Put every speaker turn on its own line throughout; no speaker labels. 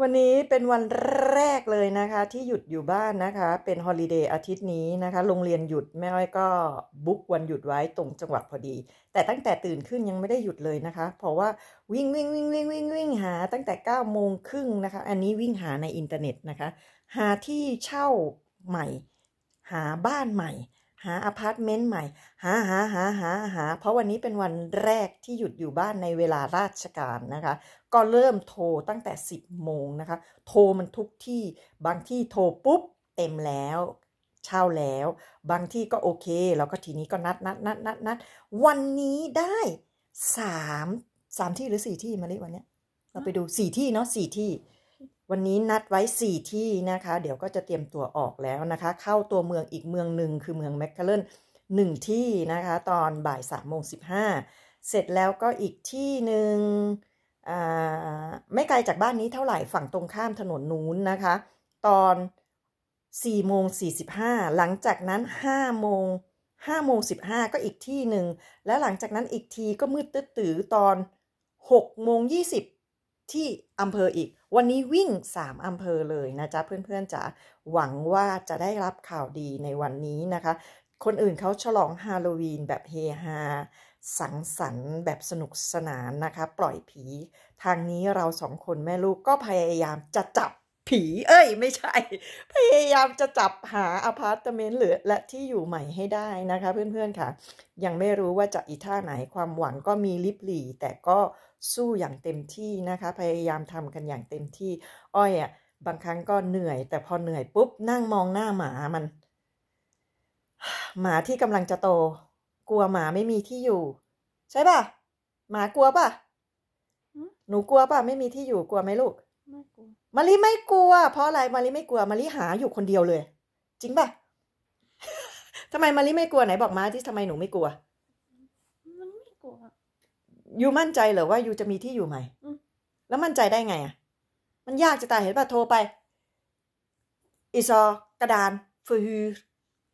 วันนี้เป็นวันแรกเลยนะคะ ที่หยุดอยู่บ้านนะคะ เป็น holiday อาทิตย์นี้นะคะ โรงเรียนหยุดแม่อ้อยก็ book วันหยุดไว้ตรงจังหวะพอดี แต่ตั้งแต่ตื่นขึ้นยังไม่ได้หยุดเลยนะคะ เพราะว่าวิ่งวิ่งวิ่งวิ่งวิ่งวิ่งหาตั้งแต่9ก้าโมงครึ่งนะคะ อันนี้วิ่งหาในอินเทอร์เน็ตนะคะ หาที่เช่าใหม่ หาบ้านใหม่ หาอพาร์ตเมนต์ใหม่ หาหาหาหาหา เพราะวันนี้เป็นวันแรกที่หยุดอยู่บ้านในเวลาราชการนะคะ ก็เริ่มโทรตั้งแต่ 10 โมงนะคะ โทรมันทุกที่ บางที่โทรปุ๊บ เต็มแล้วเช่าแล้ว บางที่ก็โอเค แล้วก็ทีนี้ก็นัดนัดนัดนัดนัดวันนี้ได้สามสามที่หรือสี่ที่มาลิวันเนี้ยเราไปดูสี่ที่เนาะสี่ที่ วันนี้นัดไว้ 4 ที่นะคะ เดี๋ยวก็จะเตรียมตัวออกแล้วนะคะ เข้าตัวเมืองอีกเมืองหนึ่งคือเมืองแมคคาเลนหนึ่งที่นะคะ ตอนบ่าย3ามโมงสิเสร็จแล้วก็อีกที่หนึ่งไม่ไกลจากบ้านนี้เท่าไหร่ฝั่งตรงข้ามถนนนู้นนะคะ ตอน4โมง45 หลังจากนั้น5โมง5โมง15 ก็อีกที่หนึ่ง แล้วหลังจากนั้นอีกทีก็มืดตื้อตอน6โมง20 ที่อำเภออีก วันนี้วิ่ง 3 อำเภอเลยนะจ๊ะ เพื่อนๆจ๋าหวังว่าจะได้รับข่าวดีในวันนี้นะคะ คนอื่นเขาฉลองฮาโลวีนแบบเฮฮาสังสรรค์แบบสนุกสนานนะคะ ปล่อยผี ทางนี้เราสองคนแม่ลูกก็พยายามจะจับผี เอ้ย ไม่ใช่ พยายามจะจับหาอพาร์ตเมนต์หรือและที่อยู่ใหม่ให้ได้นะคะ เพื่อนๆค่ะ ยังไม่รู้ว่าจะอีท่าไหนความหวังก็มีริบหรี่แต่ก็สู้อย่างเต็มที่นะคะ พยายามทำกันอย่างเต็มที่ อ้อยอะบางครั้งก็เหนื่อย แต่พอเหนื่อยปุ๊บนั่งมองหน้าหมามัน หมาที่กำลังจะโต กลัวหมาไม่มีที่อยู่ ใช่ป่ะ หมากลัวป่ะ
หืม
หนูกลัวป่ะไม่มีที่อยู่กลัวไหมลูก
ไม่กลัว
มารีไม่กลัว เพราะอะไรมารีไม่กลัวมารีหาอยู่คนเดียวเลย จริงป่ะทำไมมารีไม่กลัวไหนบอกมาที่ทำไมหนูไม่กลัว
มันไม่กลัว
ยูมั่นใจเหรอว่ายูจะมีที่อยู่ใหม่
อืม
แล้วมั่นใจได้ไงอะ มันยากจะตายเห็นป่ะโทรไปอีซอกระดานฟือ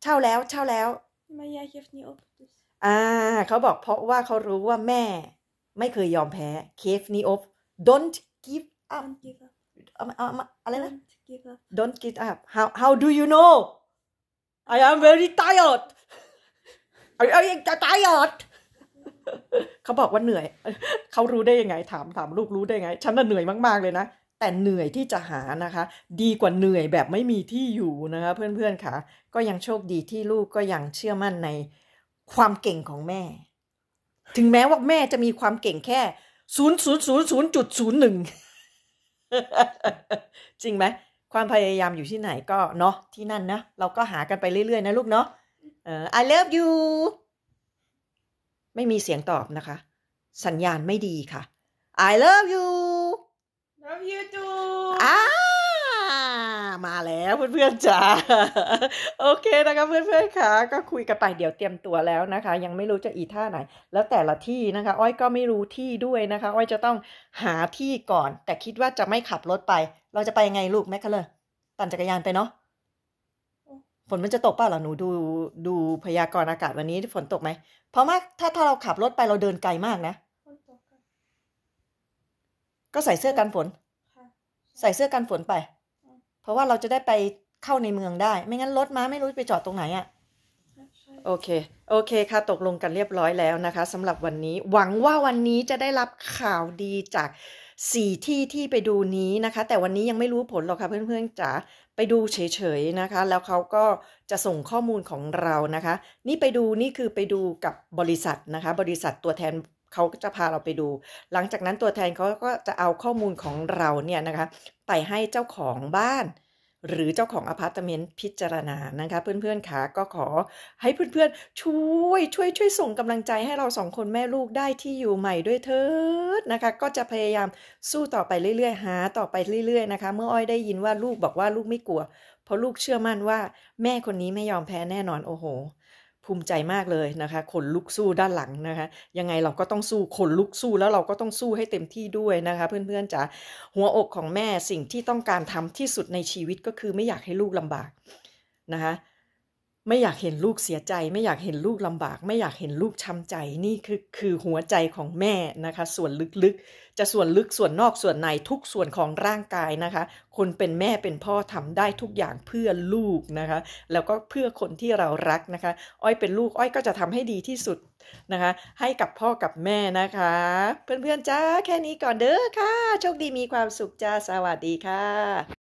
เช่าแล้วเช่าแล้ว
maar jij geeft niet op dus
อ่าเขาบอกเพราะว่าเขารู้ว่าแม่ ไม่เคยยอมแพ้เคฟนี of don't give up
don't give up
เอามาเอามาอะไรนะ
don't give up
don't give up how how do you know I am very tired I I am tired เขาบอกว่าเหนื่อย เขารู้ได้ยังไงถามถามลูกรู้ได้ไง ฉันน่ะเหนื่อยมากๆเลยนะ แต่เหนื่อยที่จะหานะคะ ดีกว่าเหนื่อยแบบไม่มีที่อยู่นะคะเพื่อนๆค่ะ ก็ยังโชคดีที่ลูกก็ยังเชื่อมั่นในความเก่งของแม่ ถึงแม้ว่าแม่จะมีความเก่งแค่ศูนย์ศูนย์ศูนย์ศูนย์จุดศูนย์หนึ่งจริงไหมความพยายามอยู่ที่ไหนก็เนาะที่นั่นนะ เราก็หากันไปเรื่อยๆนะลูกเนาะเออ I love you ไม่มีเสียงตอบนะคะ สัญญาณไม่ดีค่ะ I love you
love you too
อ่ามาแล้วเพื่อนๆจ๋าโอเคนะคะเพื่อนๆค่ะก็คุยกันไปเดี๋ยวเตรียมตัวแล้วนะคะ ยังไม่รู้จะอีท่าไหน แล้วแต่ละที่นะคะ อ้อยก็ไม่รู้ที่ด้วยนะคะ อ้อยจะต้องหาที่ก่อน แต่คิดว่าจะไม่ขับรถไป เราจะไปยังไงลูกแม่คะเลยปั่นจักรยานไปเนาะ ฝนมันจะตกเปล่าล่ะหนูดูดูพยากรณ์อากาศวันนี้ฝนตกไหม เพราะว่าถ้าถ้าเราขับรถไปเราเดินไกลมากนะ
คนตกกัน
ก็ใส่เสื้อกันฝน
ค่ะ
ใส่เสื้อกันฝนไป
อืม
เพราะว่าเราจะได้ไปเข้าในเมืองได้ ไม่งั้นรถมาไม่รู้ไปจอดตรงไหนอะ่ะ
ใช่ใช่
โอเค โอเคค่ะ ตกลงกันเรียบร้อยแล้วนะคะสำหรับวันนี้ หวังว่าวันนี้จะได้รับข่าวดีจากสี่ที่ที่ไปดูนี้นะคะ แต่วันนี้ยังไม่รู้ผลหรอกค่ะเพื่อนๆจ๋าไปดูเฉยๆนะคะ แล้วเขาก็จะส่งข้อมูลของเรานะคะ นี่ไปดูนี่คือไปดูกับบริษัทนะคะ บริษัทตัวแทนเขาจะพาเราไปดู หลังจากนั้นตัวแทนเขาก็จะเอาข้อมูลของเราเนี่ยนะคะ ไปให้เจ้าของบ้าน หรือเจ้าของอพาร์ตเมนต์พิจารณานะคะ เพื่อนๆค่ะก็ขอให้เพื่อนๆ ช่วยช่วยช่วยส่งกำลังใจให้เราสองคนแม่ลูกได้ที่อยู่ใหม่ด้วยเถิดนะคะ ก็จะพยายามสู้ต่อไปเรื่อยๆ หาต่อไปเรื่อยๆนะคะ เมื่ออ้อยได้ยินว่าลูกบอกว่าลูกไม่กลัว เพราะลูกเชื่อมั่นว่า แม่คนนี้ไม่ยอมแพ้แน่นอนโอ้โห ภูมิใจมากเลยนะคะขนลุกสู้ด้านหลังนะคะ ยังไงเราก็ต้องสู้ขนลุกสู้แล้วเราก็ต้องสู้ให้เต็มที่ด้วยนะคะ เพื่อนๆจ๋าหัวอกของแม่สิ่งที่ต้องการทำที่สุดในชีวิตก็คือไม่อยากให้ลูกลำบากนะคะ ไม่อยากเห็นลูกเสียใจ ไม่อยากเห็นลูกลำบาก ไม่อยากเห็นลูกช้ำใจนี่คือคือหัวใจของแม่นะคะ ส่วนลึกๆ จะส่วนลึกส่วนนอกส่วนในทุกส่วนของร่างกายนะคะ คนเป็นแม่เป็นพ่อทำได้ทุกอย่างเพื่อลูกนะคะ แล้วก็เพื่อคนที่เรารักนะคะ อ้อยเป็นลูกอ้อยก็จะทำให้ดีที่สุดนะคะ ให้กับพ่อกับแม่นะคะ เพื่อนๆจ้าแค่นี้ก่อนเด้อค่ะโชคดีมีความสุขจ้าสวัสดีค่ะ